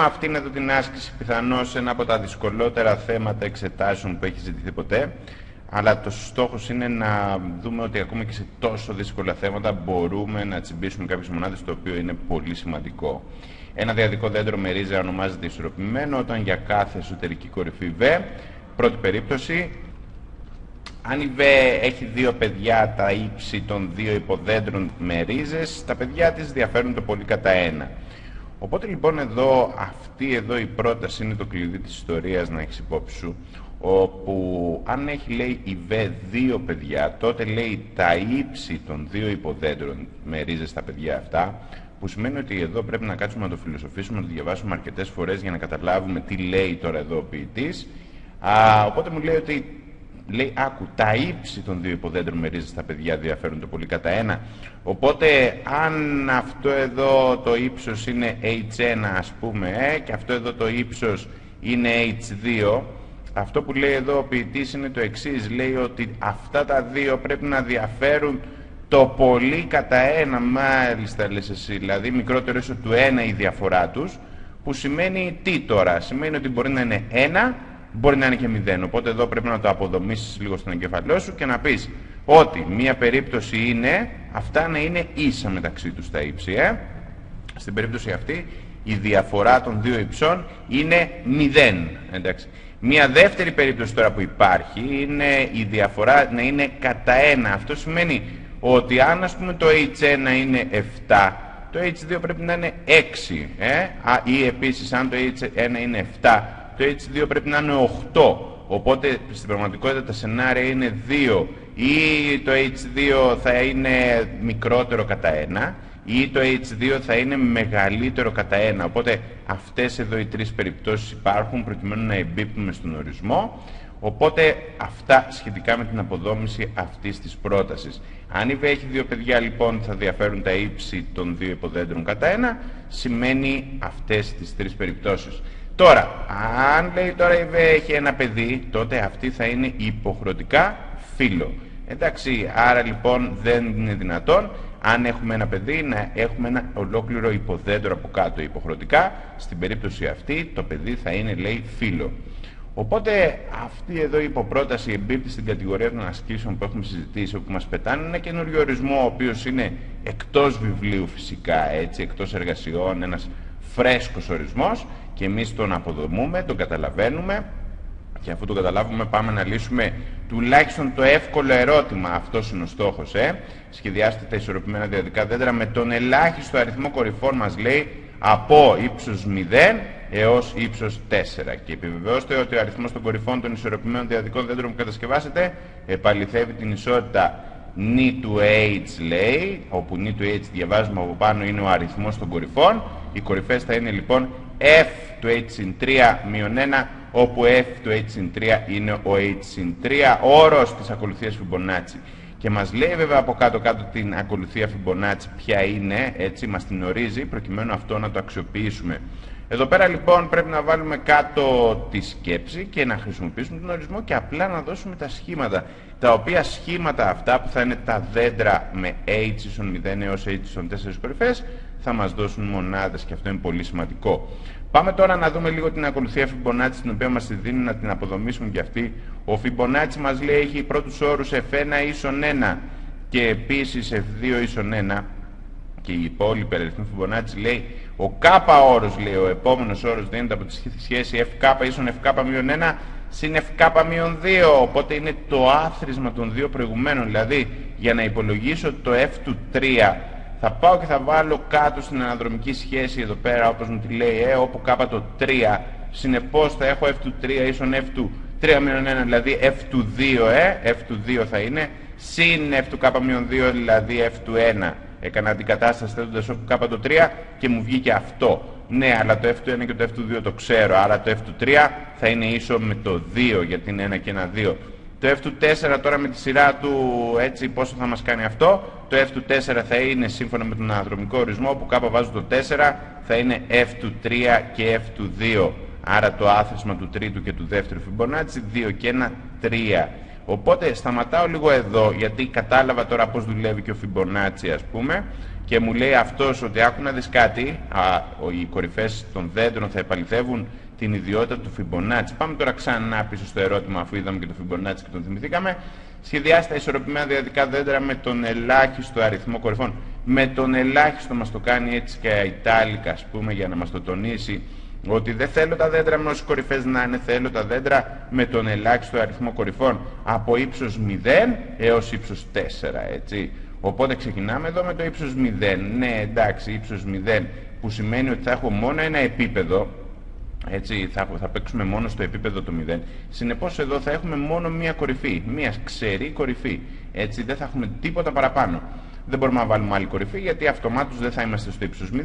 κάνουμε αυτήν εδώ την άσκηση πιθανώς ένα από τα δυσκολότερα θέματα εξετάσεων που έχει ζητηθεί ποτέ αλλά το στόχος είναι να δούμε ότι ακόμα και σε τόσο δύσκολα θέματα μπορούμε να τσιμπήσουμε κάποιες μονάδες, το οποίο είναι πολύ σημαντικό. Ένα διαδικό δέντρο με ρίζα ονομάζεται ισορροπημένο όταν για κάθε εσωτερική κορυφή V, πρώτη περίπτωση, αν η V έχει δύο παιδιά τα ύψη των δύο υποδέντρων με ρίζες, τα παιδιά της διαφέρουν το πολύ κατά ένα. Οπότε λοιπόν εδώ αυτή εδώ η πρόταση είναι το κλειδί της ιστορίας να έχεις υπόψη σου όπου αν έχει λέει η ΒΕ δύο παιδιά τότε λέει τα ύψη των δύο υποδέντρων με ρίζες στα παιδιά αυτά που σημαίνει ότι εδώ πρέπει να κάτσουμε να το φιλοσοφήσουμε, να το διαβάσουμε αρκετές φορές για να καταλάβουμε τι λέει τώρα εδώ ο ποιητής. Α, οπότε μου λέει ότι λέει, άκου, τα ύψη των δύο υποδέντρων με ρίζες στα παιδιά διαφέρουν το πολύ κατά ένα. Οπότε, αν αυτό εδώ το ύψος είναι H1 ας πούμε, ε, και αυτό εδώ το ύψος είναι H2, αυτό που λέει εδώ ο ποιητής είναι το εξής, λέει ότι αυτά τα δύο πρέπει να διαφέρουν το πολύ κατά ένα, μάλιστα λες εσύ, δηλαδή μικρότερο ίσο του ένα η διαφορά τους, που σημαίνει τι τώρα, σημαίνει ότι μπορεί να είναι ένα, μπορεί να είναι και μηδέν, οπότε εδώ πρέπει να το αποδομήσεις λίγο στον εγκεφαλό σου και να πεις ότι μία περίπτωση είναι αυτά να είναι ίσα μεταξύ τους τα ύψη, ε; στην περίπτωση αυτή η διαφορά των δύο υψών είναι μηδέν, εντάξει. Μία δεύτερη περίπτωση τώρα που υπάρχει είναι η διαφορά να είναι κατά ένα. Αυτό σημαίνει ότι αν ας πούμε το H1 είναι 7, το H2 πρέπει να είναι 6. Ε; Α, ή επίσης αν το H1 είναι 7, το H2 πρέπει να είναι 8. Οπότε στην πραγματικότητα τα σενάρια είναι 2 ή το H2 θα είναι μικρότερο κατά 1 ή το H2 θα είναι μεγαλύτερο κατά 1. Οπότε αυτές εδώ οι τρεις περιπτώσεις υπάρχουν προκειμένου να εμπίπτουμε στον ορισμό. Οπότε αυτά σχετικά με την αποδόμηση αυτής της πρότασης. Αν η V έχει δύο παιδιά λοιπόν θα διαφέρουν τα ύψη των δύο υποδέντρων κατά ένα, σημαίνει αυτές τις τρεις περιπτώσεις. Τώρα, αν λέει τώρα η V έχει ένα παιδί, τότε αυτή θα είναι υποχρεωτικά φύλλο. Εντάξει, άρα λοιπόν δεν είναι δυνατόν αν έχουμε ένα παιδί να έχουμε ένα ολόκληρο υποδέντρο από κάτω υποχρεωτικά. Στην περίπτωση αυτή το παιδί θα είναι λέει φύλλο. Οπότε αυτή εδώ η υποπρόταση εμπίπτει στην κατηγορία των ασκήσεων που έχουμε συζητήσει, όπου μας πετάνε ένα καινούριο ορισμό, ο οποίος είναι εκτός βιβλίου φυσικά, έτσι, εκτός εργασιών, ένας φρέσκος ορισμός και εμείς τον αποδομούμε, τον καταλαβαίνουμε και αφού το καταλάβουμε πάμε να λύσουμε τουλάχιστον το εύκολο ερώτημα. Αυτός είναι ο στόχος. Ε. Σχεδιάστε τα ισορροπημένα διαδικά δέντρα με τον ελάχιστο αριθμό κορυφών μας λέει από ύψος 0 έως ύψος 4. Και επιβεβαιώστε ότι ο αριθμός των κορυφών των ισορροπημένων διαδικών δέντρων που κατασκευάσετε επαληθεύει την ισότητα νη του h λέει, όπου νη του h διαβάζουμε από πάνω είναι ο αριθμός των κορυφών. Οι κορυφές θα είναι λοιπόν f του h συν 3 μείον 1 όπου f του h συν 3 είναι ο h συν 3 όρος της ακολουθίας Φιμπονάτσι. Και μας λέει βέβαια από κάτω κάτω την ακολουθία Φιμπονάτσι ποια είναι, έτσι μας την ορίζει προκειμένου αυτό να το αξιοποιήσουμε. Εδώ πέρα λοιπόν πρέπει να βάλουμε κάτω τη σκέψη και να χρησιμοποιήσουμε τον ορισμό και απλά να δώσουμε τα σχήματα. Τα οποία σχήματα αυτά που θα είναι τα δέντρα με h ίσον 0 έως h ίσον 4 κορυφές θα μας δώσουν μονάδες και αυτό είναι πολύ σημαντικό. Πάμε τώρα να δούμε λίγο την ακολουθία Φιμπονάτσι την οποία μας δίνει να την αποδομήσουμε και αυτή. Ο Φιμπονάτσι μας λέει έχει πρώτους όρους F1 ίσον 1 και επίσης F2 ίσον 1 και οι υπόλοιποι αριθμοί Φιμπονάτσι λέει ο K όρος λέει ο επόμενος όρος δίνεται από τη σχέση FK ίσον FK 1 συν FK 2 οπότε είναι το άθροισμα των δύο προηγουμένων. Δηλαδή για να υπολογίσω το F του 3 θα πάω και θα βάλω κάτω στην αναδρομική σχέση εδώ πέρα όπως μου τη λέει ε, όπου κάπα το 3 συνεπώς θα έχω f του 3 ίσον f του 3 μείον 1 δηλαδή f του 2 ε, f του 2 θα είναι. Συν f του κάπα μείον 2 δηλαδή f του 1 έκανα αντικατάσταση θέτοντας όπου κάπα το 3 και μου βγήκε αυτό. Ναι αλλά το f του 1 και το f του 2 το ξέρω άρα το f του 3 θα είναι ίσο με το 2 γιατί είναι 1 και 1 2 το f του 4 τώρα με τη σειρά του έτσι πόσο θα μας κάνει αυτό. Το f του 4 θα είναι σύμφωνα με τον αναδρομικό ορισμό που κάπου βάζω το 4 θα είναι f του 3 και f του 2. Άρα το άθροισμα του τρίτου και του δεύτερου Φιμπονάτσι 2 και 1 3. Οπότε σταματάω λίγο εδώ γιατί κατάλαβα τώρα πώς δουλεύει και ο Φιμπονάτσι ας πούμε και μου λέει αυτός ότι άκου να δεις κάτι, α, οι κορυφές των δέντρων θα επαληθεύουν την ιδιότητα του Φιμπονάτσι. Πάμε τώρα ξανά πίσω στο ερώτημα, αφού είδαμε και το Φιμπονάτσι και τον θυμηθήκαμε. Σχεδιάστε τα ισορροπημένα δυαδικά δέντρα με τον ελάχιστο αριθμό κορυφών. Με τον ελάχιστο μας το κάνει έτσι και ιτάλικα, ας πούμε, για να μας το τονίσει ότι δεν θέλω τα δέντρα με όσες κορυφές να είναι, θέλω τα δέντρα με τον ελάχιστο αριθμό κορυφών από ύψος 0 έως ύψος 4, έτσι. Οπότε ξεκινάμε εδώ με το ύψος 0. Ναι, εντάξει, ύψος 0, που σημαίνει ότι θα έχω μόνο ένα επίπεδο, έτσι, θα, θα παίξουμε μόνο στο επίπεδο του 0. Συνεπώς εδώ θα έχουμε μόνο μία κορυφή, μία ξερή κορυφή. Έτσι, δεν θα έχουμε τίποτα παραπάνω. Δεν μπορούμε να βάλουμε άλλη κορυφή γιατί αυτομάτως δεν θα είμαστε στο ύψος 0,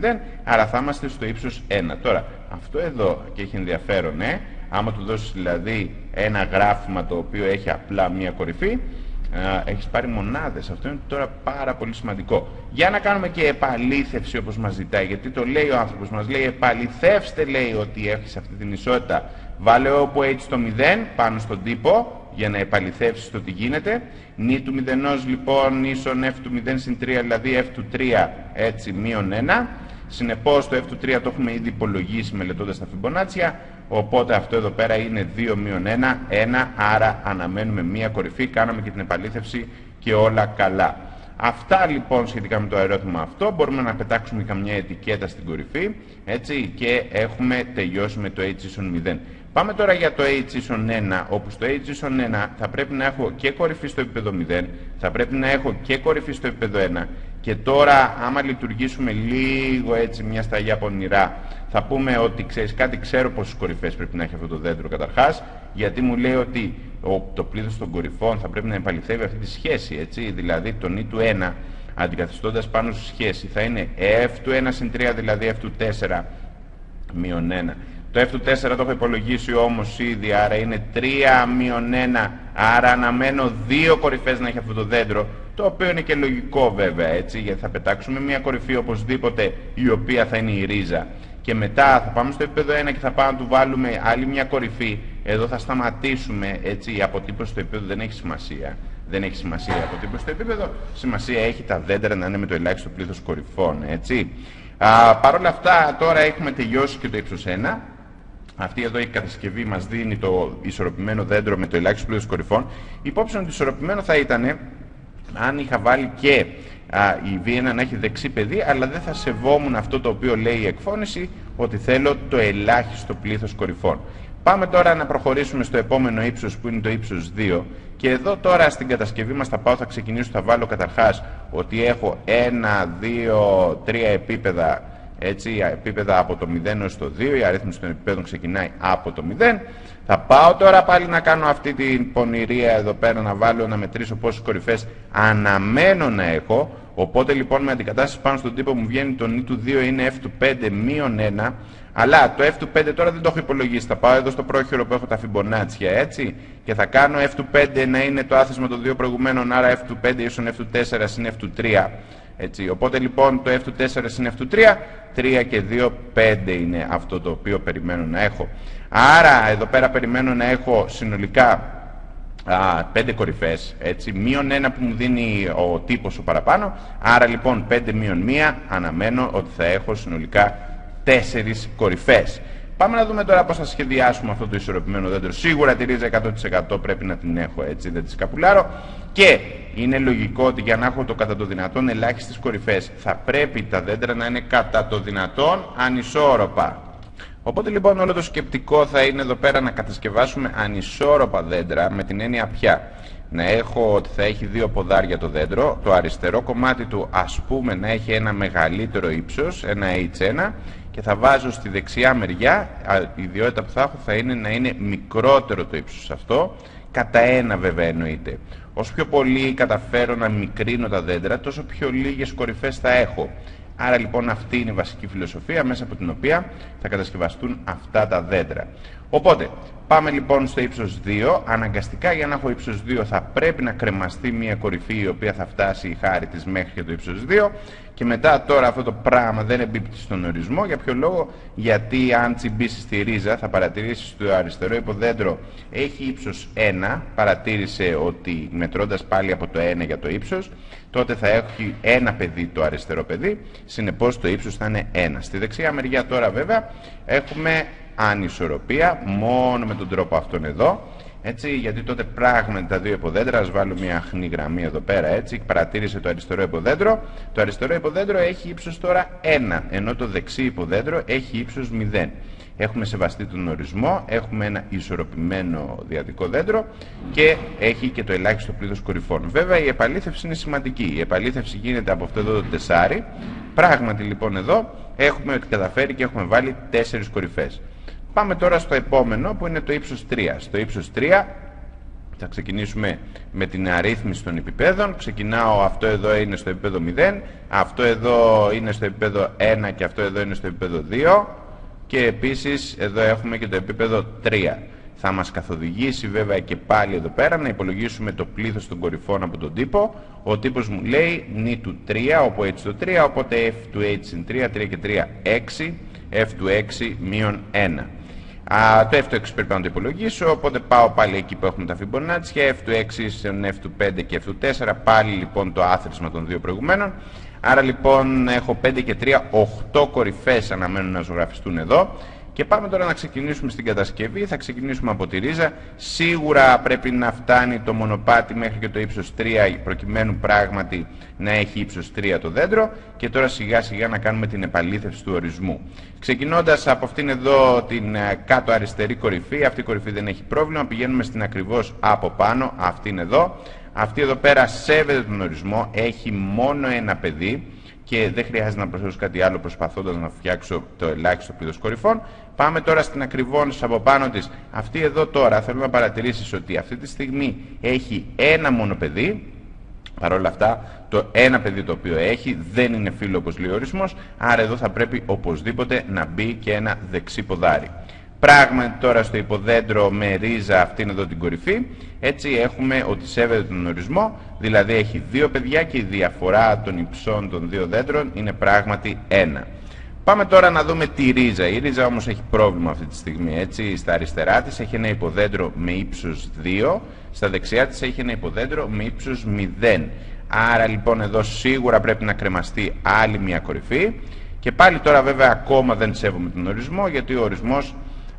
άρα θα είμαστε στο ύψος 1. Τώρα, αυτό εδώ και έχει ενδιαφέρον, ε, άμα του δώσεις δηλαδή ένα γράφημα το οποίο έχει απλά μία κορυφή, έχεις πάρει μονάδες. Αυτό είναι τώρα πάρα πολύ σημαντικό. Για να κάνουμε και επαλήθευση όπως μας ζητάει, γιατί το λέει ο άνθρωπος μας, λέει επαληθεύστε λέει ότι έχεις αυτή την ισότητα. Βάλε όπου h το 0 πάνω στον τύπο για να επαληθεύσεις το τι γίνεται. Νη του μηδενός λοιπόν ίσον f του 0 συν 3, δηλαδή f του 3 έτσι μείον 1. Συνεπώς το f του 3 το έχουμε ήδη υπολογίσει μελετώντας τα φιμπονάτσια. Οπότε αυτό εδώ πέρα είναι 2 μείον 1, 1, άρα αναμένουμε μία κορυφή, κάναμε και την επαλήθευση και όλα καλά. Αυτά λοιπόν σχετικά με το ερώτημα αυτό, μπορούμε να πετάξουμε καμιά ετικέτα στην κορυφή, έτσι, και έχουμε τελειώσει με το h ίσον 0. Πάμε τώρα για το h ίσον 1, όπου στο h ίσον 1 θα πρέπει να έχω και κορυφή στο επίπεδο 0, θα πρέπει να έχω και κορυφή στο επίπεδο 1, και τώρα, άμα λειτουργήσουμε λίγο έτσι μια σταγιά πονηρά, θα πούμε ότι ξέρεις κάτι, ξέρω πόσες κορυφές πρέπει να έχει αυτό το δέντρο καταρχάς, γιατί μου λέει ότι το πλήθος των κορυφών θα πρέπει να επαληθεύει αυτή τη σχέση. Έτσι, δηλαδή το νη του 1 αντικαθιστώντας πάνω στη σχέση θα είναι f του 1 συν 3, δηλαδή f του 4 μείον 1. Το f του 4 το έχω υπολογίσει όμως ήδη, άρα είναι 3 μείον 1, άρα αναμένω δύο κορυφές να έχει αυτό το δέντρο το οποίο είναι και λογικό βέβαια έτσι, γιατί θα πετάξουμε μια κορυφή οπωσδήποτε η οποία θα είναι η ρίζα. Και μετά θα πάμε στο επίπεδο 1 και θα πάμε να του βάλουμε άλλη μια κορυφή. Εδώ θα σταματήσουμε έτσι, η αποτύπωση στο επίπεδο δεν έχει σημασία. Δεν έχει σημασία η αποτύπωση στο επίπεδο. Σημασία έχει τα δέντρα να είναι με το ελάχιστο πλήθος κορυφών. Έτσι. Α, Παρ' όλα αυτά τώρα έχουμε τελειώσει και το ύψος 1. Αυτή εδώ η κατασκευή μας δίνει το ισορροπημένο δέντρο με το ελάχιστο πλήθο κορυφών. Υπόψη ότι ισορροπημένο θα ήταν αν είχα βάλει και α, η Βίαινα να έχει δεξί παιδί, αλλά δεν θα σεβόμουν αυτό το οποίο λέει η εκφώνηση, ότι θέλω το ελάχιστο πλήθος κορυφών. Πάμε τώρα να προχωρήσουμε στο επόμενο ύψος που είναι το ύψος 2 και εδώ τώρα στην κατασκευή μας θα πάω, θα ξεκινήσω, θα βάλω καταρχάς ότι έχω 1, 2, 3 επίπεδα έτσι, επίπεδα από το 0 έως το 2, η αρρύθμιση των επίπεδων ξεκινάει από το 0. Θα πάω τώρα πάλι να κάνω αυτή την πονηρία εδώ πέρα, να βάλω, να μετρήσω πόσες κορυφές αναμένω να έχω. Οπότε λοιπόν με αντικατάσταση πάνω στον τύπο μου βγαίνει το νη του 2 είναι f του 5 μείον 1. Αλλά το f του 5 τώρα δεν το έχω υπολογίσει. Θα πάω εδώ στο πρόχειρο που έχω τα φιμπονάτσια έτσι. Και θα κάνω f του 5 να είναι το άθροισμα των δύο προηγουμένων, άρα f του 5 ίσον f του 4 συν f του 3. Έτσι, οπότε λοιπόν το f του 4 συν f του 3, 3 και 2, 5 είναι αυτό το οποίο περιμένω να έχω. Άρα εδώ πέρα περιμένω να έχω συνολικά α, 5 κορυφές, έτσι, μείον ένα που μου δίνει ο τύπος ο παραπάνω. Άρα λοιπόν 5 μείον 1 αναμένω ότι θα έχω συνολικά 4 κορυφές. Πάμε να δούμε τώρα πώς θα σχεδιάσουμε αυτό το ισορροπημένο δέντρο. Σίγουρα τη ρίζα 100% πρέπει να την έχω έτσι, δεν της σκαπουλάρω. Και είναι λογικό ότι για να έχω το κατά το δυνατόν ελάχιστες κορυφές θα πρέπει τα δέντρα να είναι κατά το δυνατόν ανισόρροπα. Οπότε λοιπόν όλο το σκεπτικό θα είναι εδώ πέρα να κατασκευάσουμε ανισόρροπα δέντρα με την έννοια πια. Να έχω ότι θα έχει δύο ποδάρια το δέντρο, το αριστερό κομμάτι του ας πούμε να έχει ένα μεγαλύτερο ύψος, ένα H1 και θα βάζω στη δεξιά μεριά, η ιδιότητα που θα έχω θα είναι να είναι μικρότερο το ύψος αυτό, κατά ένα βέβαια εννοείται. Όσο πιο πολύ καταφέρω να μικρύνω τα δέντρα, τόσο πιο λίγες κορυφές θα έχω. Άρα λοιπόν αυτή είναι η βασική φιλοσοφία μέσα από την οποία θα κατασκευαστούν αυτά τα δέντρα. Οπότε πάμε λοιπόν στο ύψος 2. Αναγκαστικά για να έχω ύψος 2 θα πρέπει να κρεμαστεί μια κορυφή η οποία θα φτάσει η χάρη της μέχρι και το ύψος 2 και μετά τώρα αυτό το πράγμα δεν εμπίπτει στον ορισμό. Για ποιο λόγο, γιατί αν τσιμπήσεις στη ρίζα θα παρατηρήσεις το αριστερό υποδέντρο έχει ύψος 1, παρατήρησε ότι μετρώντας πάλι από το 1 για το ύψος, τότε θα έχει ένα παιδί το αριστερό παιδί, συνεπώς το ύψος θα είναι 1. Στη δεξιά μεριά τώρα βέβαια έχουμε ανισορροπία, μόνο με τον τρόπο αυτόν εδώ, έτσι, γιατί τότε πράγματι τα δύο υποδέντρα, ας βάλω μια αχνή γραμμή εδώ πέρα, έτσι, παρατήρησε το αριστερό υποδέντρο. Το αριστερό υποδέντρο έχει ύψος τώρα 1, ενώ το δεξί υποδέντρο έχει ύψος 0. Έχουμε σεβαστεί τον ορισμό, έχουμε ένα ισορροπημένο διαδικό δέντρο και έχει και το ελάχιστο πλήθος κορυφών. Βέβαια η επαλήθευση είναι σημαντική. Η επαλήθευση γίνεται από αυτό εδώ το τεσάρι. Πράγματι λοιπόν εδώ έχουμε καταφέρει και έχουμε βάλει τέσσερις κορυφές. Πάμε τώρα στο επόμενο που είναι το ύψος 3. Στο ύψος 3 θα ξεκινήσουμε με την αρρύθμιση των επιπέδων. Ξεκινάω, αυτό εδώ είναι στο επίπεδο 0, αυτό εδώ είναι στο επίπεδο 1 και αυτό εδώ είναι στο επίπεδο 2 και επίσης εδώ έχουμε και το επίπεδο 3. Θα μας καθοδηγήσει βέβαια και πάλι εδώ πέρα να υπολογίσουμε το πλήθος των κορυφών από τον τύπο. Ο τύπος μου λέει νη του 3, όπου έτσι το 3, οπότε f του h είναι 3, 3 και 3, 6, f του 6 μείον 1. Α, το f του 6 πρέπει να το υπολογίσω, οπότε πάω πάλι εκεί που έχουμε τα Fibonacci, f του 6 στον f του 5 και f του 4, πάλι λοιπόν το άθροισμα των δύο προηγουμένων. Άρα λοιπόν έχω 5 και 3, 8 κορυφές αναμένουν να ζωγραφιστούν εδώ. Και πάμε τώρα να ξεκινήσουμε στην κατασκευή. Θα ξεκινήσουμε από τη ρίζα. Σίγουρα πρέπει να φτάνει το μονοπάτι μέχρι και το ύψος 3 προκειμένου πράγματι να έχει ύψος 3 το δέντρο. Και τώρα σιγά σιγά να κάνουμε την επαλήθευση του ορισμού. Ξεκινώντας από αυτήν εδώ την ε, κάτω αριστερή κορυφή. Αυτή η κορυφή δεν έχει πρόβλημα. Πηγαίνουμε στην ακριβώς από πάνω. Αυτήν εδώ. Αυτή εδώ πέρα σέβεται τον ορισμό. Έχει μόνο ένα παιδί και δεν χρειάζεται να προσθέσω κάτι άλλο προσπαθώντας να φτιάξω το ελάχιστο πλήθος κορυφών. Πάμε τώρα στην ακριβώ από πάνω της. Αυτή εδώ τώρα θέλω να παρατηρήσεις ότι αυτή τη στιγμή έχει ένα μόνο παιδί. Παρ' όλα αυτά, το ένα παιδί το οποίο έχει δεν είναι φίλο όπως λέει ο ορισμός, άρα εδώ θα πρέπει οπωσδήποτε να μπει και ένα δεξί ποδάρι. Πράγματι τώρα στο υποδέντρο με ρίζα αυτήν εδώ την κορυφή, έτσι έχουμε ότι σέβεται τον ορισμό, δηλαδή έχει δύο παιδιά και η διαφορά των υψών των δύο δέντρων είναι πράγματι ένα. Πάμε τώρα να δούμε τη ρίζα. Η ρίζα όμως έχει πρόβλημα αυτή τη στιγμή. Έτσι. Στα αριστερά της έχει ένα υποδέντρο με ύψος 2, στα δεξιά της έχει ένα υποδέντρο με ύψος 0. Άρα λοιπόν εδώ σίγουρα πρέπει να κρεμαστεί άλλη μια κορυφή. Και πάλι τώρα βέβαια ακόμα δεν σέβομαι τον ορισμό γιατί ο ορισμός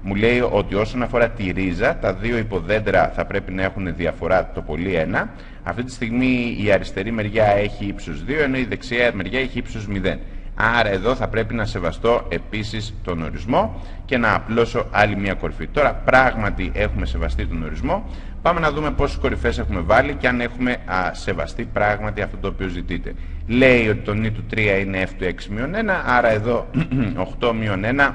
μου λέει ότι όσον αφορά τη ρίζα, τα δύο υποδέντρα θα πρέπει να έχουν διαφορά το πολύ ένα. Αυτή τη στιγμή η αριστερή μεριά έχει ύψος 2, ενώ η δεξιά μεριά έχει ύψος 0. Άρα εδώ θα πρέπει να σεβαστώ επίσης τον ορισμό και να απλώσω άλλη μια κορυφή. Τώρα πράγματι έχουμε σεβαστεί τον ορισμό. Πάμε να δούμε πόσες κορυφές έχουμε βάλει και αν έχουμε α, σεβαστεί πράγματι αυτό το οποίο ζητείτε. Λέει ότι το νη του 3 είναι f του 6 1, άρα εδώ 8 1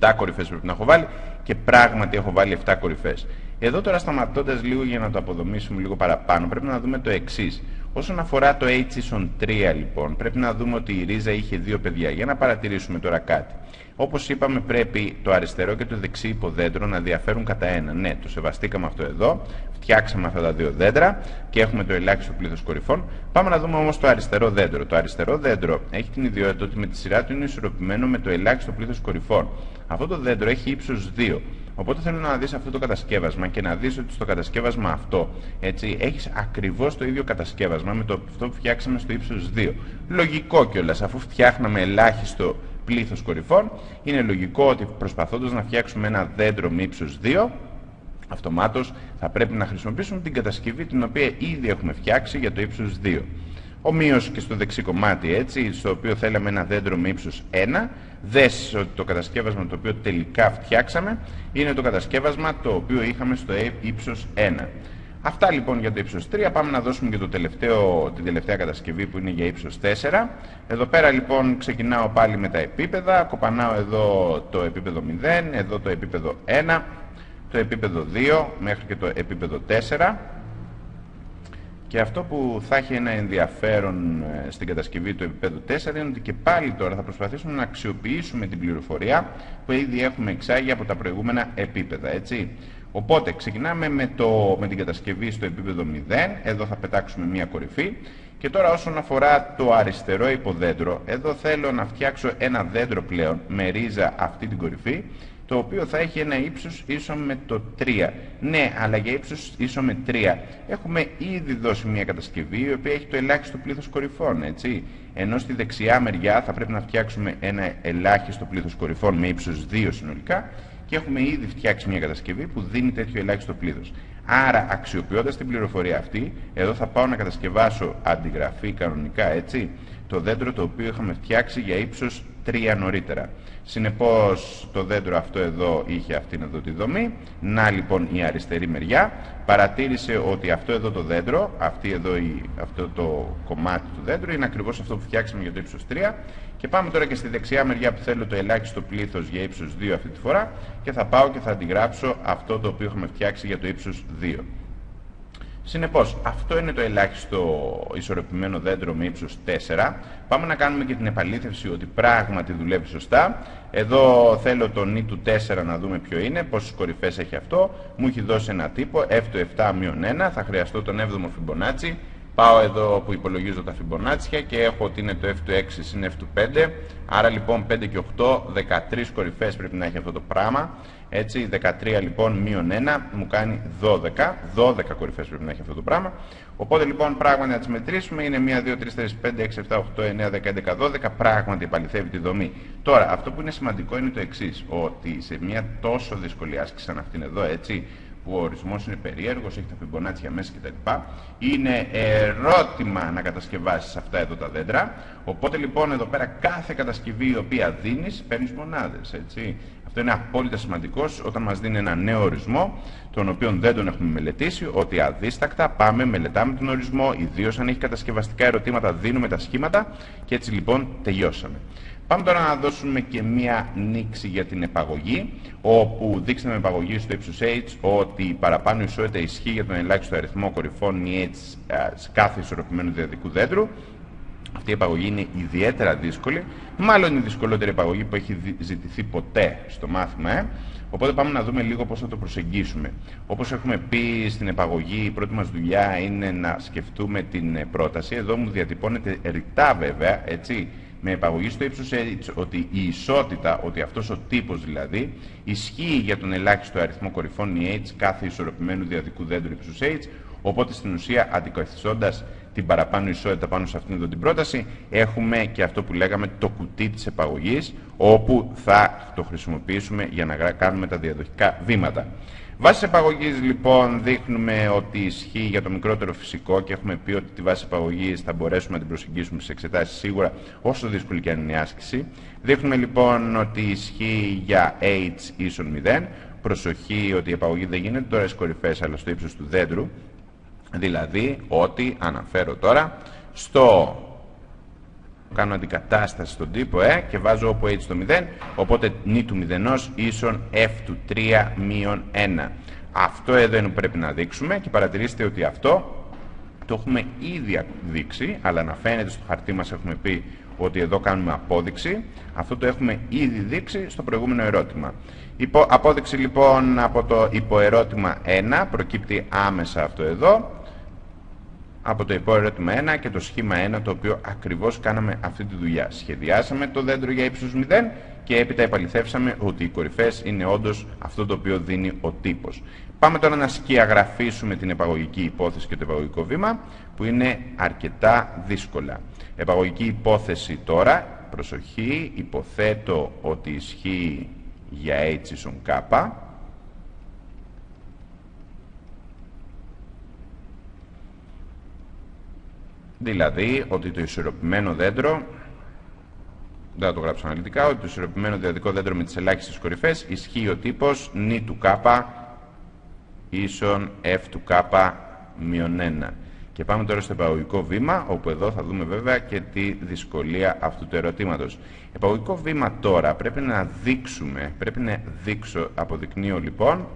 7 κορυφές πρέπει να έχω βάλει και πράγματι έχω βάλει 7 κορυφές. Εδώ τώρα σταματώντας λίγο για να το αποδομήσουμε λίγο παραπάνω πρέπει να δούμε το εξής. Όσον αφορά το H ίσον 3 λοιπόν πρέπει να δούμε ότι η ρίζα είχε δύο παιδιά. Για να παρατηρήσουμε τώρα κάτι. Όπως είπαμε πρέπει το αριστερό και το δεξί υποδέντρο να διαφέρουν κατά ένα. Ναι, το σεβαστήκαμε αυτό εδώ, φτιάξαμε αυτά τα δύο δέντρα και έχουμε το ελάχιστο πλήθος κορυφών. Πάμε να δούμε όμως το αριστερό δέντρο. Το αριστερό δέντρο έχει την ιδιότητα ότι με τη σειρά του είναι ισορροπημένο με το ελάχιστο πλήθος κορυφών. Αυτό το δέντρο έχει ύψος 2. Οπότε θέλω να δεις αυτό το κατασκεύασμα και να δεις ότι στο κατασκεύασμα αυτό έτσι, έχεις ακριβώς το ίδιο κατασκεύασμα με το αυτό που φτιάξαμε στο ύψος 2. Λογικό κιόλας, αφού φτιάχναμε ελάχιστο πλήθος κορυφών, είναι λογικό ότι προσπαθώντας να φτιάξουμε ένα δέντρο με ύψος 2, αυτομάτως θα πρέπει να χρησιμοποιήσουμε την κατασκευή την οποία ήδη έχουμε φτιάξει για το ύψος 2. Ομοίως και στο δεξί κομμάτι έτσι, στο οποίο θέλαμε ένα δέντρο με ύψος 1, δες ότι το κατασκεύασμα το οποίο τελικά φτιάξαμε είναι το κατασκεύασμα το οποίο είχαμε στο ύψος 1. Αυτά λοιπόν για το ύψος 3. Πάμε να δώσουμε και το τελευταίο, την τελευταία κατασκευή που είναι για ύψος 4. Εδώ πέρα λοιπόν ξεκινάω πάλι με τα επίπεδα. Κοπανάω εδώ το επίπεδο 0, εδώ το επίπεδο 1, το επίπεδο 2 μέχρι και το επίπεδο 4. Και αυτό που θα έχει ένα ενδιαφέρον ε, στην κατασκευή του επίπεδου 4 είναι ότι και πάλι τώρα θα προσπαθήσουμε να αξιοποιήσουμε την πληροφορία που ήδη έχουμε εξάγει από τα προηγούμενα επίπεδα. Έτσι. Οπότε ξεκινάμε με, το, με την κατασκευή στο επίπεδο 0, εδώ θα πετάξουμε μία κορυφή Και τώρα όσον αφορά το αριστερό υποδέντρο, εδώ θέλω να φτιάξω ένα δέντρο πλέον με ρίζα αυτή την κορυφή, το οποίο θα έχει ένα ύψος ίσο με το 3. Ναι, αλλά για ύψος ίσο με 3 έχουμε ήδη δώσει μια κατασκευή η οποία έχει το ελάχιστο πλήθος κορυφών, έτσι. Ενώ στη δεξιά μεριά θα πρέπει να φτιάξουμε ένα ελάχιστο πλήθος κορυφών με ύψος 2 συνολικά και έχουμε ήδη φτιάξει μια κατασκευή που δίνει τέτοιο ελάχιστο πλήθος. Άρα, αξιοποιώντας την πληροφορία αυτή, εδώ θα πάω να κατασκευάσω αντιγραφή κανονικά, έτσι, το δέντρο το οποίο είχαμε φτιάξει για ύψος 3 νωρίτερα. Συνεπώς το δέντρο αυτό εδώ είχε αυτήν εδώ τη δομή. Να λοιπόν η αριστερή μεριά παρατήρησε ότι αυτό εδώ το δέντρο, αυτή εδώ η, αυτό το κομμάτι του δέντρου είναι ακριβώς αυτό που φτιάξαμε για το ύψος 3 και πάμε τώρα και στη δεξιά μεριά που θέλω το ελάχιστο πλήθος για ύψος 2 αυτή τη φορά και θα πάω και θα αντιγράψω αυτό το οποίο έχουμε φτιάξει για το ύψος 2. Συνεπώς, αυτό είναι το ελάχιστο ισορροπημένο δέντρο με ύψος 4. Πάμε να κάνουμε και την επαλήθευση ότι πράγματι δουλεύει σωστά. Εδώ θέλω το νη του 4 να δούμε ποιο είναι, πόσες κορυφές έχει αυτό. Μου έχει δώσει ένα τύπο, f του 7 1, θα χρειαστώ τον 7ο Fibonacci. Πάω εδώ που υπολογίζω τα φιμπονάτσια και έχω ότι είναι το f του 6 συν f του 5. Άρα λοιπόν 5 και 8, 13 κορυφές πρέπει να έχει αυτό το πράγμα. Έτσι, 13 λοιπόν μείον 1 μου κάνει 12. 12 κορυφές πρέπει να έχει αυτό το πράγμα. Οπότε λοιπόν πράγματι να τις μετρήσουμε είναι 1, 2, 3, 4, 5, 6, 7, 8, 9, 10, 11, 12. Πράγματι επαληθεύει τη δομή. Τώρα αυτό που είναι σημαντικό είναι το εξής ότι σε μια τόσο δύσκολη άσκηση σαν αυτήν εδώ έτσι που ο ορισμός είναι περίεργος, έχει τα φιμπονάτσια μέσα κτλ. Είναι ερώτημα να κατασκευάσεις αυτά εδώ τα δέντρα. Οπότε λοιπόν εδώ πέρα κάθε κατασκευή η οποία δίνεις παίρνεις μονάδες. Έτσι. Αυτό είναι απόλυτα σημαντικός όταν μας δίνει ένα νέο ορισμό, τον οποίο δεν τον έχουμε μελετήσει, ότι αδίστακτα πάμε, μελετάμε τον ορισμό, ιδίως αν έχει κατασκευαστικά ερωτήματα, δίνουμε τα σχήματα και έτσι λοιπόν τελειώσαμε. Πάμε τώρα να δώσουμε και μία νήξη για την επαγωγή, όπου δείξαμε με επαγωγή στο ύψος h ότι η παραπάνω ισότητα ισχύει για τον ελάχιστο αριθμό κορυφών ή h κάθε ισορροπημένου διαδικού δέντρου. Αυτή η επαγωγή είναι ιδιαίτερα δύσκολη, μάλλον η δυσκολότερη επαγωγή που έχει ζητηθεί ποτέ στο μάθημα. Ε; Οπότε πάμε να δούμε λίγο πώς θα το προσεγγίσουμε. Όπως έχουμε πει στην επαγωγή, η πρώτη μας δουλειά είναι να σκεφτούμε την πρόταση. Εδώ μου διατυπώνεται ρητά βέβαια, έτσι, με επαγωγή στο ύψος h ότι η ισότητα, ότι αυτός ο τύπος δηλαδή, ισχύει για τον ελάχιστο αριθμό κορυφών η h κάθε ισορροπημένου διαδικού δέντρου ύψους h, οπότε στην ουσία αντικαθιστώντας την παραπάνω ισότητα πάνω σε αυτήν εδώ την πρόταση, έχουμε και αυτό που λέγαμε το κουτί της επαγωγής, όπου θα το χρησιμοποιήσουμε για να κάνουμε τα διαδοχικά βήματα. Βάση επαγωγής λοιπόν δείχνουμε ότι ισχύει για το μικρότερο φυσικό και έχουμε πει ότι τη βάση επαγωγής θα μπορέσουμε να την προσεγγίσουμε σε εξετάσεις σίγουρα όσο δύσκολη και αν είναι η άσκηση. Δείχνουμε λοιπόν ότι ισχύει για h ίσον 0. Προσοχή ότι η επαγωγή δεν γίνεται τώρα στις κορυφές αλλά στο ύψος του δέντρου. Δηλαδή ότι αναφέρω τώρα στο κάνω αντικατάσταση στον τύπο ε, και βάζω όπου h το 0, οπότε νη του 0 ίσον f του 3 μείον 1. Αυτό εδώ είναι που πρέπει να δείξουμε και παρατηρήστε ότι αυτό το έχουμε ήδη δείξει, αλλά να φαίνεται στο χαρτί μας έχουμε πει ότι εδώ κάνουμε απόδειξη. Αυτό το έχουμε ήδη δείξει στο προηγούμενο ερώτημα. Υπό, απόδειξη λοιπόν από το υποερώτημα 1 προκύπτει άμεσα αυτό εδώ από το ερώτημα 1 και το σχήμα 1 το οποίο ακριβώς κάναμε αυτή τη δουλειά. Σχεδιάσαμε το δέντρο για ύψος 0 και έπειτα επαληθεύσαμε ότι οι κορυφές είναι όντως αυτό το οποίο δίνει ο τύπος. Πάμε τώρα να σκιαγραφίσουμε την επαγωγική υπόθεση και το επαγωγικό βήμα που είναι αρκετά δύσκολα. Επαγωγική υπόθεση τώρα, προσοχή, υποθέτω ότι ισχύει για h ίσον k Δηλαδή ότι το ισορροπημένο δέντρο, δεν θα το γράψω αναλυτικά, ότι το ισορροπημένο διαδικό δέντρο με τις ελάχιστες κορυφές ισχύει ο τύπος νη του k ίσον f του k μειον 1. Και πάμε τώρα στο επαγωγικό βήμα, όπου εδώ θα δούμε βέβαια και τη δυσκολία αυτού του ερωτήματος. Επαγωγικό βήμα τώρα πρέπει να δείξουμε, πρέπει να δείξω, αποδεικνύω λοιπόν,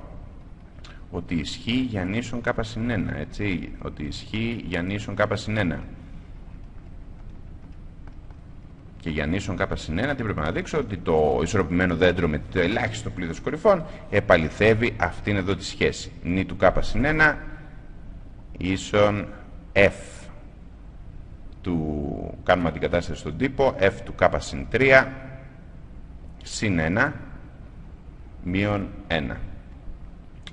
ότι ισχύει για νήσον κάπα συν 1, έτσι, ότι ισχύει για νήσον κάπα συν 1. Και για νήσον κάπα συν 1, τι πρέπει να δείξω, ότι το ισορροπημένο δέντρο με το ελάχιστο πλήθος κορυφών επαληθεύει αυτήν εδώ τη σχέση. Νη του κάπα συν 1 ίσον F. του, κάνουμε αντικατάσταση στον τύπο, f του k συν 3 συν 1 μείον 1.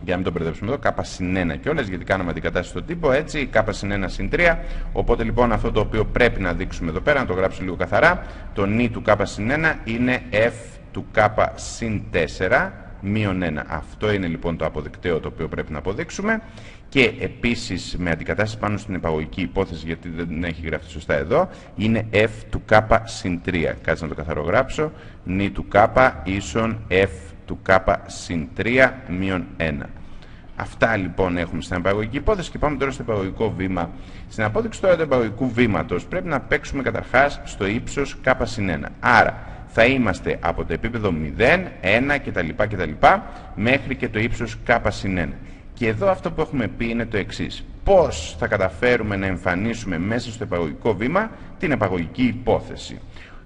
Για να μην το μπερδέψουμε εδώ, k συν 1 κιόλας, γιατί κάναμε αντικατάσταση στον τύπο, έτσι, k συν 1 συν 3. Οπότε λοιπόν αυτό το οποίο πρέπει να δείξουμε εδώ πέρα, να το γράψω λίγο καθαρά, το νι του k συν 1 είναι f του k συν 4 μείον 1. Αυτό είναι λοιπόν το αποδεικτέο το οποίο πρέπει να αποδείξουμε και επίσης με αντικατάσταση πάνω στην επαγωγική υπόθεση γιατί δεν έχει γραφτεί σωστά εδώ είναι f του k συν 3. Κάτσε να το καθαρογράψω. Νι του k ίσον f του k συν 3 μείον 1. Αυτά λοιπόν έχουμε στην επαγωγική υπόθεση και πάμε τώρα στο επαγωγικό βήμα. Στην απόδειξη τώρα του επαγωγικού βήματος πρέπει να παίξουμε καταρχάς στο ύψος k συν 1. Άρα θα είμαστε από το επίπεδο 0, 1 κτλ. κτλ μέχρι και το ύψος k συν 1. Και εδώ αυτό που έχουμε πει είναι το εξής. Πώς θα καταφέρουμε να εμφανίσουμε μέσα στο επαγωγικό βήμα την επαγωγική υπόθεση.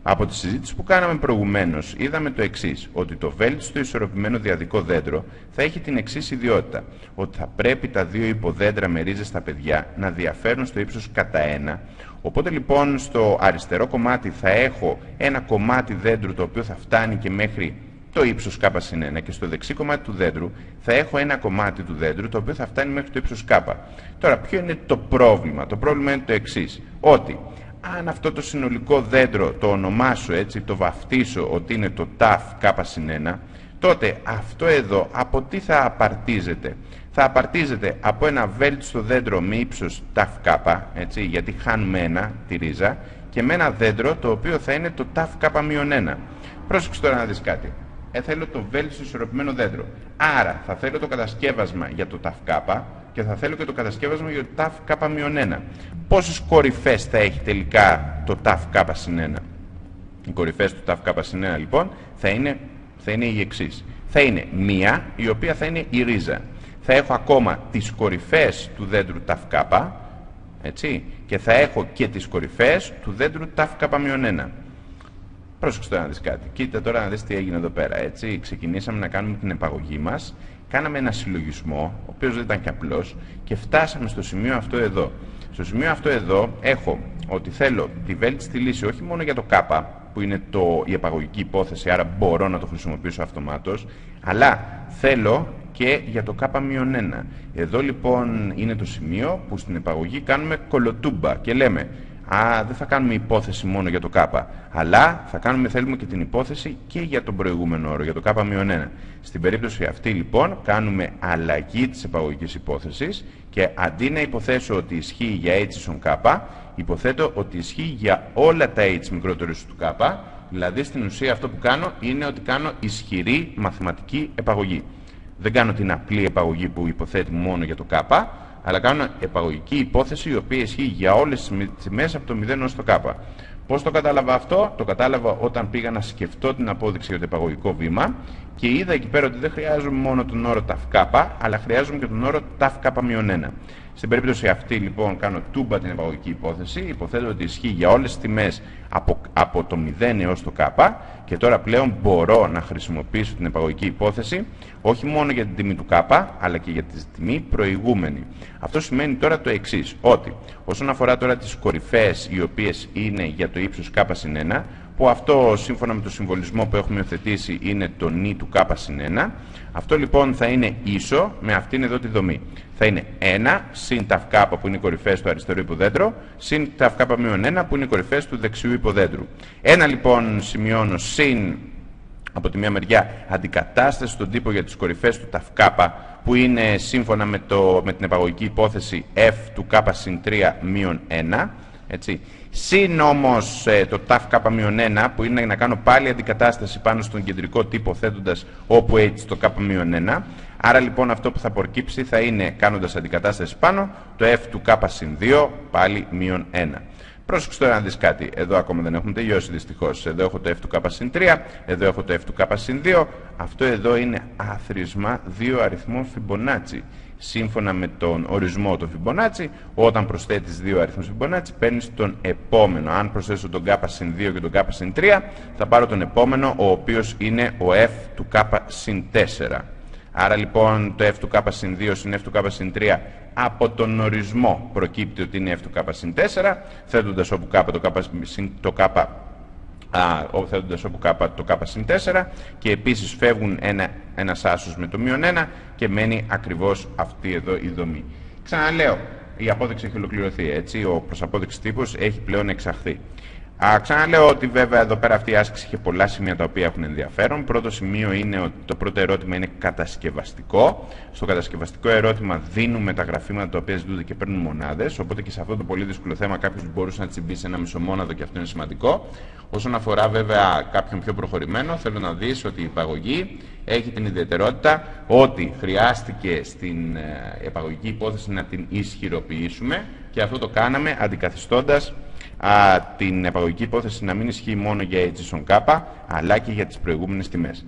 Από τη συζήτηση που κάναμε προηγουμένως, είδαμε το εξής: ότι το βέλτιστο ισορροπημένο διαδικό δέντρο θα έχει την εξής ιδιότητα. Ότι θα πρέπει τα δύο υποδέντρα με ρίζες στα παιδιά να διαφέρουν στο ύψος κατά ένα. Οπότε λοιπόν στο αριστερό κομμάτι θα έχω ένα κομμάτι δέντρου το οποίο θα φτάνει και μέχρι το ύψος k συν 1 και στο δεξί κομμάτι του δέντρου θα έχω ένα κομμάτι του δέντρου το οποίο θα φτάνει μέχρι το ύψος k. Τώρα ποιο είναι το πρόβλημα; Το πρόβλημα είναι το εξής. Ότι αν αυτό το συνολικό δέντρο το ονομάσω έτσι, το βαφτίσω ότι είναι το ταφ k συν 1, τότε αυτό εδώ από τι θα απαρτίζεται; Θα απαρτίζεται από ένα βέλτιστο δέντρο με ύψος ταφ k, έτσι, γιατί χάνουμε ένα, τη ρίζα, και με ένα δέντρο το οποίο θα είναι το ταφ k 1. Πρόσεξε τώρα να δεις κάτι ε, θέλω το βέλτιστο ισορροπημένο δέντρο. Άρα θα θέλω το κατασκεύασμα για το ταφ και θα θέλω και το κατασκεύασμα για το ταφ k 1. Πόσες κορυφές θα έχει τελικά το ταφ k συν 1. Οι κορυφές του ταφ k συν 1 λοιπόν θα είναι, θα είναι οι εξής. Θα είναι μία η οποία θα είναι η ρίζα. Θα έχω ακόμα τις κορυφές του δέντρου ταφ k, έτσι, και θα έχω και τις κορυφές του δέντρου ταφ k 1. Πρόσεξε τώρα να δεις κάτι. Κοίτα τώρα να δεις τι έγινε εδώ πέρα. Έτσι. Ξεκινήσαμε να κάνουμε την επαγωγή μας, κάναμε ένα συλλογισμό, ο οποίος δεν ήταν και απλός, και φτάσαμε στο σημείο αυτό εδώ. Στο σημείο αυτό εδώ έχω ότι θέλω τη βέλτιστη λύση όχι μόνο για το ΚΑΠΑ, που είναι το, η επαγωγική υπόθεση, άρα μπορώ να το χρησιμοποιήσω αυτομάτως, αλλά θέλω και για το K-1. Εδώ λοιπόν είναι το σημείο που στην επαγωγή κάνουμε κολοτούμπα και λέμε Α, δεν θα κάνουμε υπόθεση μόνο για το ΚΑΠΑ, αλλά θα κάνουμε, θέλουμε και την υπόθεση και για τον προηγούμενο όρο, για το K-1. Στην περίπτωση αυτή λοιπόν κάνουμε αλλαγή της επαγωγικής υπόθεσης και αντί να υποθέσω ότι ισχύει για H ίσον K, υποθέτω ότι ισχύει για όλα τα H μικρότερους του K, δηλαδή στην ουσία αυτό που κάνω είναι ότι κάνω ισχυρή μαθηματική επαγωγή. Δεν κάνω την απλή επαγωγή που υποθέτει μόνο για το K, αλλά κάνω επαγωγική υπόθεση η οποία ισχύει για όλες τις τιμές από το 0 ως το k. Πώς το κατάλαβα αυτό, το κατάλαβα όταν πήγα να σκεφτώ την απόδειξη για το επαγωγικό βήμα και είδα εκεί πέρα ότι δεν χρειάζομαι μόνο τον όρο ταυκάπα, αλλά χρειάζομαι και τον όρο ταυκάπα 1. Στην περίπτωση αυτή λοιπόν κάνω τούμπα την επαγωγική υπόθεση, υποθέτω ότι ισχύει για όλες τις τιμές από, από το 0 έως το k και τώρα πλέον μπορώ να χρησιμοποιήσω την επαγωγική υπόθεση όχι μόνο για την τιμή του k αλλά και για τη τιμή προηγούμενη. Αυτό σημαίνει τώρα το εξής ότι όσον αφορά τώρα τις κορυφές οι οποίες είναι για το ύψος k συν 1 που αυτό σύμφωνα με το συμβολισμό που έχουμε υιοθετήσει είναι το νι του k συν 1. Αυτό λοιπόν θα είναι ίσο με αυτήν εδώ τη δομή. Θα είναι 1 συν τα k που είναι οι κορυφές του αριστερού υποδέντρου συν τα k 1 που είναι οι κορυφές του δεξιού υποδέντρου. Ένα λοιπόν σημειώνω συν από τη μία μεριά αντικατάσταση στον τύπο για τις κορυφές του ταυκάπα που είναι σύμφωνα με, το, με την επαγωγική υπόθεση f του k συν 3 μείον 1 έτσι. Συν όμω ε, το ταφ k-1 που είναι να κάνω πάλι αντικατάσταση πάνω στον κεντρικό τύπο θέτοντας όπου h το k-1. Άρα λοιπόν αυτό που θα προκύψει θα είναι κάνοντας αντικατάσταση πάνω το f του k συν 2 πάλι μείον 1. Πρόσεξε τώρα να δεις κάτι. Εδώ ακόμα δεν έχουμε τελειώσει δυστυχώς. Εδώ έχω το f του k συν 3, εδώ έχω το f του k συν 2. Αυτό εδώ είναι άθροισμα δύο αριθμών Fibonacci σύμφωνα με τον ορισμό του Fibonacci, όταν προσθέτεις δύο αριθμούς Fibonacci, παίρνεις τον επόμενο. Αν προσθέσω τον k συν 2 και τον k συν 3, θα πάρω τον επόμενο, ο οποίος είναι ο f του k συν 4. Άρα λοιπόν το f του k συν 2 συν f του k συν 3 από τον ορισμό προκύπτει ότι είναι f του k συν 4, θέτοντας όπου k το k συν το k α, θέτοντας όπου k το k συν 4 και επίσης φεύγουν ένα, ένας άσος με το μείον 1 και μένει ακριβώς αυτή εδώ η δομή. Ξαναλέω, η απόδειξη έχει ολοκληρωθεί έτσι, ο προσαπόδειξη τύπος έχει πλέον εξαχθεί. Α, ξαναλέω ότι βέβαια εδώ πέρα αυτή η άσκηση έχει πολλά σημεία τα οποία έχουν ενδιαφέρον. Πρώτο σημείο είναι ότι το πρώτο ερώτημα είναι κατασκευαστικό. Στο κατασκευαστικό ερώτημα δίνουμε τα γραφήματα τα οποία ζητούνται και παίρνουν μονάδες. Οπότε και σε αυτό το πολύ δύσκολο θέμα κάποιος μπορούσε να τσιμπήσει ένα μισομόναδο και αυτό είναι σημαντικό. Όσον αφορά βέβαια κάποιον πιο προχωρημένο, θέλω να δεις ότι η υπαγωγή έχει την ιδιαιτερότητα ότι χρειάστηκε στην ε, επαγωγική υπόθεση να την ισχυροποιήσουμε και αυτό το κάναμε αντικαθιστώντας την επαγωγική υπόθεση να μην ισχύει μόνο για HSON K, αλλά και για τις προηγούμενες τιμές.